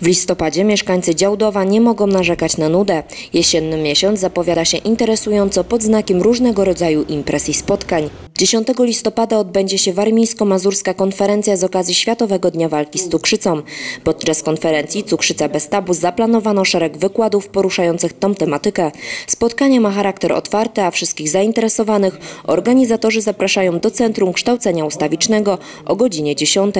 W listopadzie mieszkańcy Działdowa nie mogą narzekać na nudę. Jesienny miesiąc zapowiada się interesująco pod znakiem różnego rodzaju imprez i spotkań. 10 listopada odbędzie się warmińsko-mazurska konferencja z okazji Światowego Dnia Walki z Cukrzycą. Podczas konferencji Cukrzyca bez tabu zaplanowano szereg wykładów poruszających tą tematykę. Spotkanie ma charakter otwarty, a wszystkich zainteresowanych organizatorzy zapraszają do Centrum Kształcenia Ustawicznego o godzinie 10.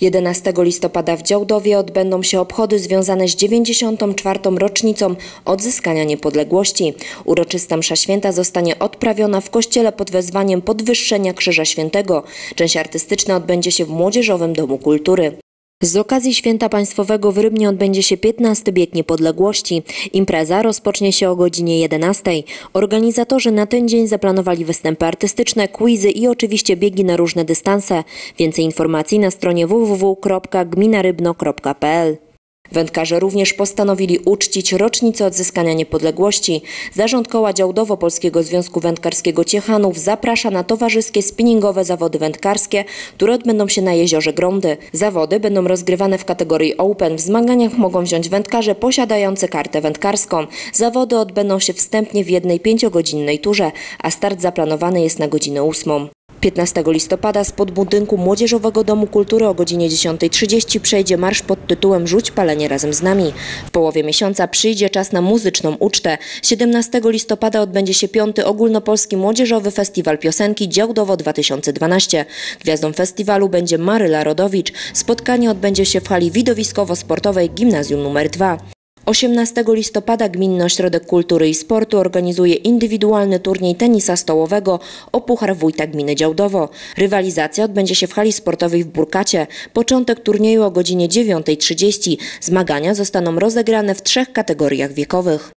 11 listopada w Działdowie odbędą się obchody związane z 94. rocznicą odzyskania niepodległości. Uroczysta msza święta zostanie odprawiona w kościele pod wezwaniem podwyższenia Krzyża Świętego. Część artystyczna odbędzie się w Młodzieżowym Domu Kultury. Z okazji Święta Państwowego w Rybnie odbędzie się 15 bieg niepodległości. Impreza rozpocznie się o godzinie 11. Organizatorzy na ten dzień zaplanowali występy artystyczne, quizy i oczywiście biegi na różne dystanse. Więcej informacji na stronie www.gminarybno.pl. Wędkarze również postanowili uczcić rocznicę odzyskania niepodległości. Zarząd Koła Działdowo Polskiego Związku Wędkarskiego Ciechanów zaprasza na towarzyskie spinningowe zawody wędkarskie, które odbędą się na jeziorze Gromdy. Zawody będą rozgrywane w kategorii Open. W zmaganiach mogą wziąć wędkarze posiadający kartę wędkarską. Zawody odbędą się wstępnie w jednej pięciogodzinnej turze, a start zaplanowany jest na godzinę ósmą. 15 listopada spod budynku Młodzieżowego Domu Kultury o godzinie 10.30 przejdzie marsz pod tytułem Rzuć palenie razem z nami. W połowie miesiąca przyjdzie czas na muzyczną ucztę. 17 listopada odbędzie się piąty ogólnopolski Młodzieżowy Festiwal Piosenki Działdowo 2012. Gwiazdą festiwalu będzie Maryla Rodowicz. Spotkanie odbędzie się w hali widowiskowo-sportowej Gimnazjum nr 2. 18 listopada Gminny Ośrodek Kultury i Sportu organizuje indywidualny turniej tenisa stołowego o Puchar Wójta Gminy Działdowo. Rywalizacja odbędzie się w hali sportowej w Burkacie. Początek turnieju o godzinie 9.30. Zmagania zostaną rozegrane w trzech kategoriach wiekowych.